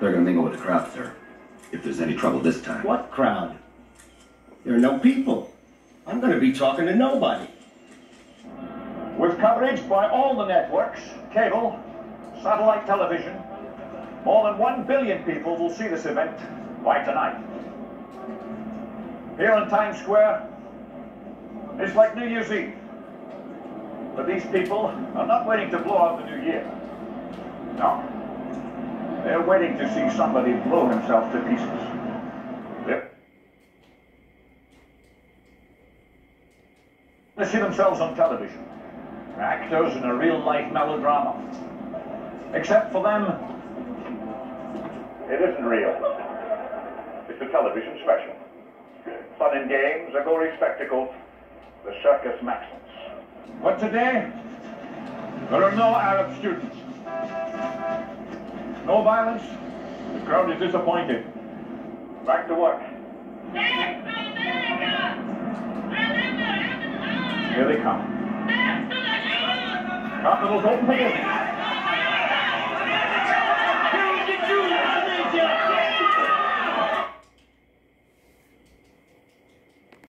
They're gonna mingle with the crowd, sir. If there's any trouble this time. What crowd? There are no people. I'm going to be talking to nobody. With coverage by all the networks, cable, satellite television, more than one billion people will see this event by tonight. Here in Times Square, it's like New Year's Eve. But these people are not waiting to blow out the new year. No. They're waiting to see somebody blow himself to pieces. They're... They see themselves on television. Actors in a real-life melodrama. Except for them, it isn't real. It's a television special. Fun and games, a gory spectacle, the Circus Maximus. But today, there are no Arab students. No violence. The crowd is disappointed. Back to work. Here they come. Capitals open.